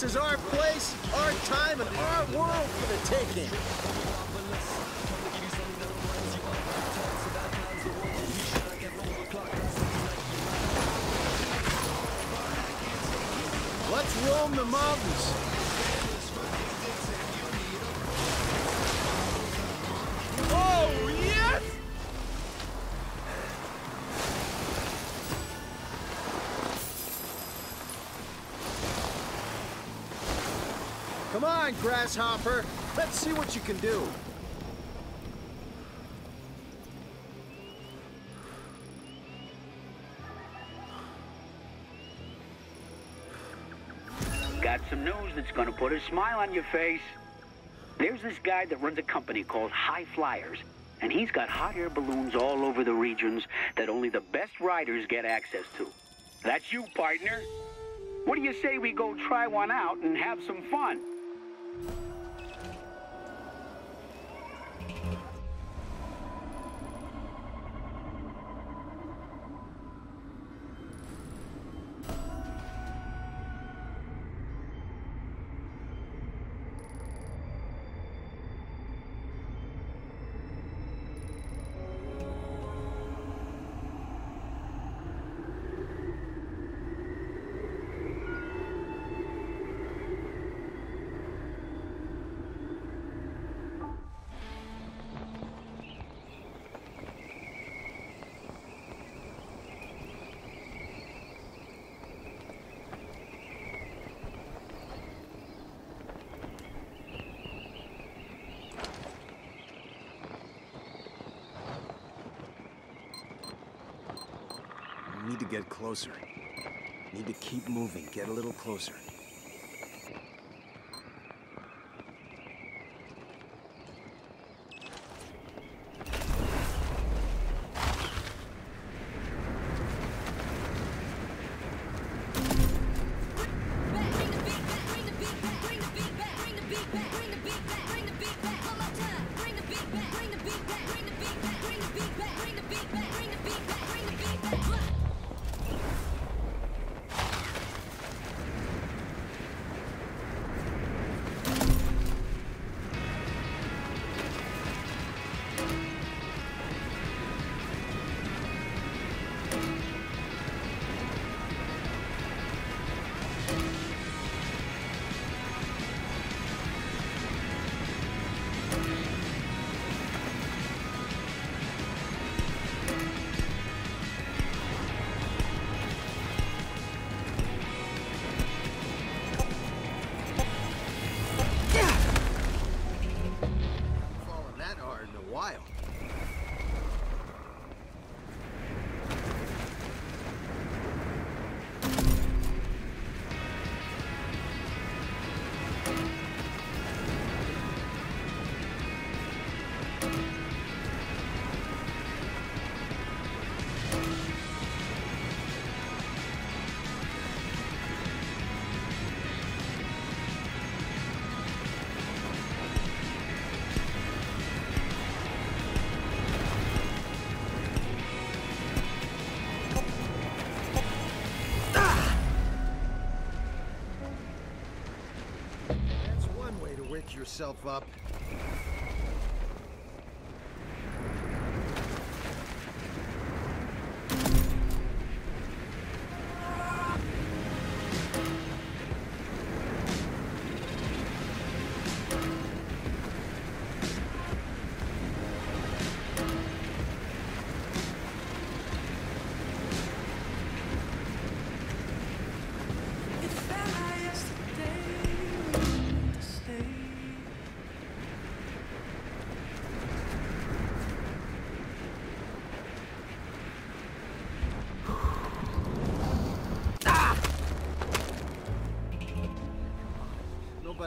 This is our place, our time, and our world for the taking. Let's roam the mountains. Grasshopper. Let's see what you can do. Got some news that's gonna put a smile on your face. There's this guy that runs a company called High Flyers, and he's got hot air balloons all over the regions that only the best riders get access to. That's you, partner. What do you say we go try one out and have some fun? We need to get closer. Need to keep moving, get a little closer. Yourself up.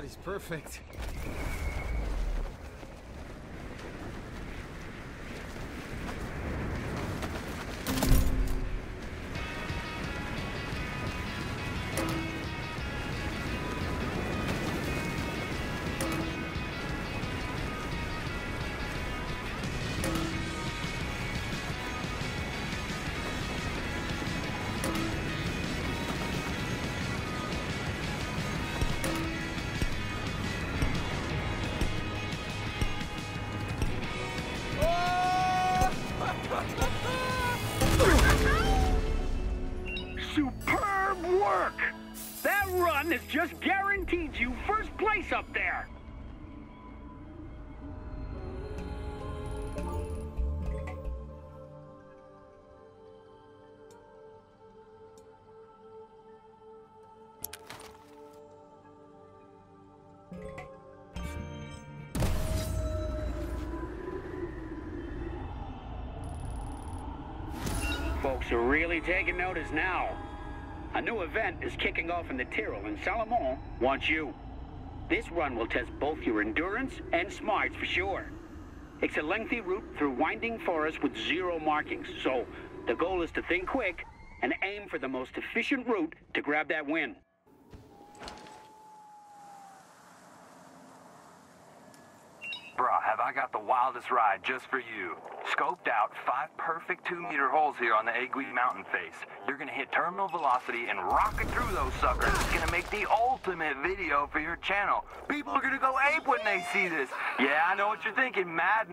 Nobody's perfect. Are really taking notice now. A new event is kicking off in the Tyrol, and Salomon wants you. This run will test both your endurance and smarts for sure. It's a lengthy route through winding forests with zero markings, so the goal is to think quick and aim for the most efficient route to grab that win. Bruh, have I got the wildest ride just for you. Scoped out five perfect two meter holes here on the Aiguille mountain face. You're gonna hit terminal velocity and rocket through those suckers. It's gonna make the ultimate video for your channel. People are gonna go ape when they see this. Yeah, I know what you're thinking, mad.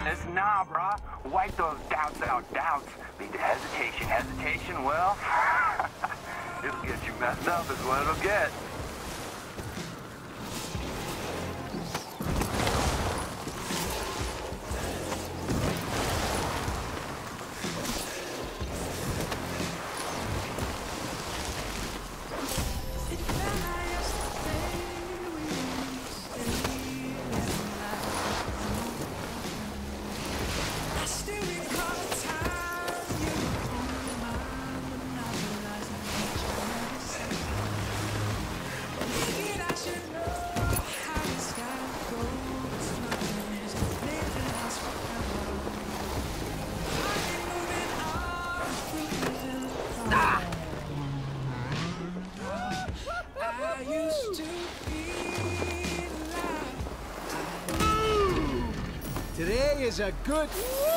It's nah, bruh. Wipe those doubts out, doubts. Lead to hesitation, hesitation, well, it'll get you messed up is what it'll get. Is a good.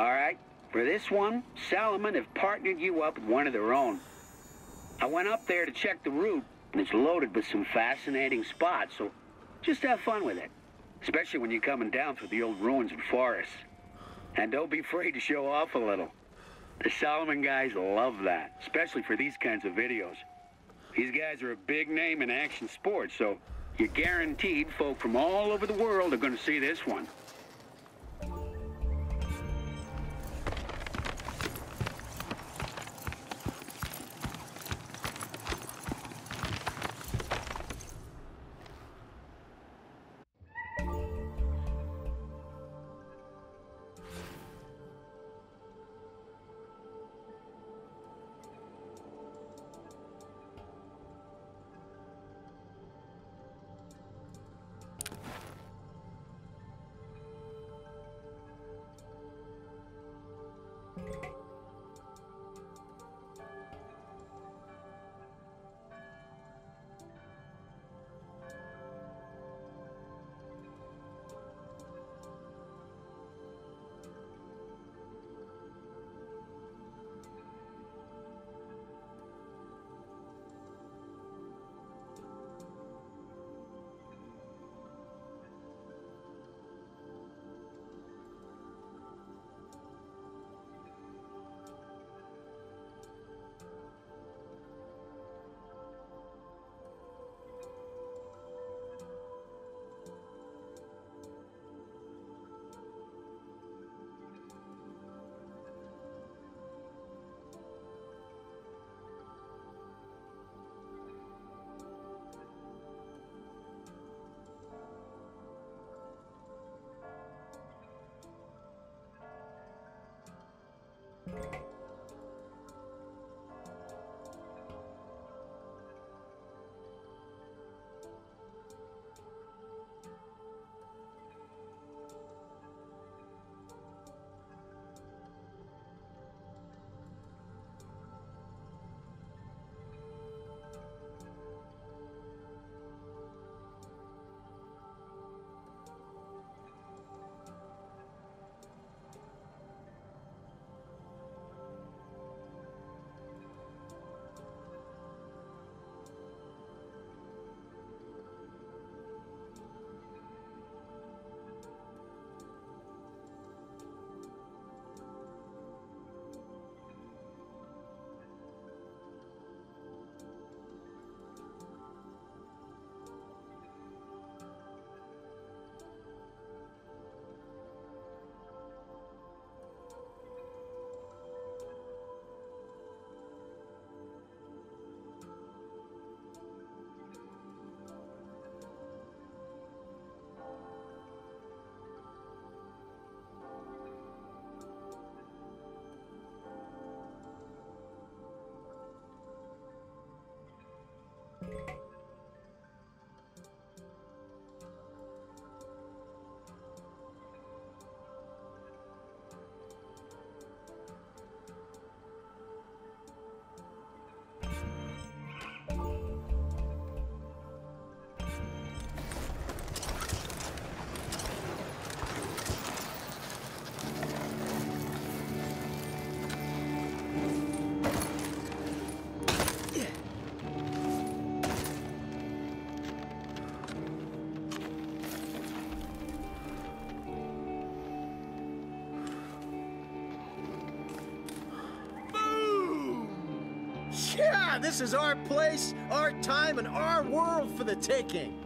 All right, for this one, Salomon have partnered you up with one of their own. I went up there to check the route, and it's loaded with some fascinating spots, so just have fun with it. Especially when you're coming down through the old ruins and forests. And don't be afraid to show off a little. The Salomon guys love that, especially for these kinds of videos. These guys are a big name in action sports, so you're guaranteed folk from all over the world are going to see this one. This is our place, our time, and our world for the taking.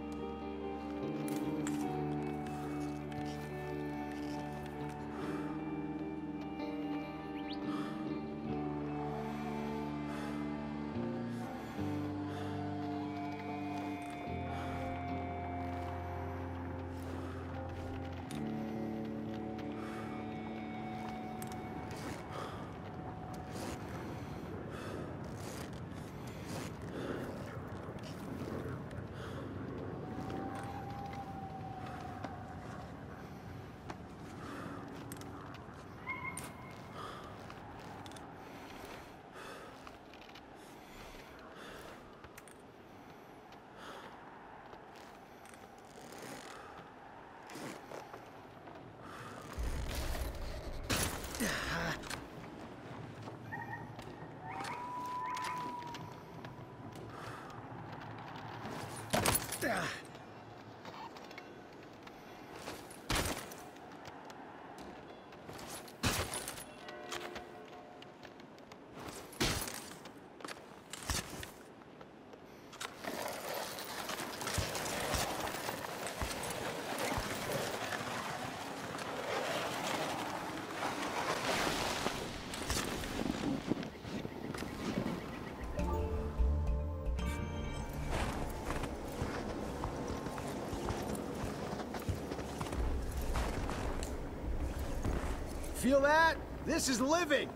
Feel that? This is living.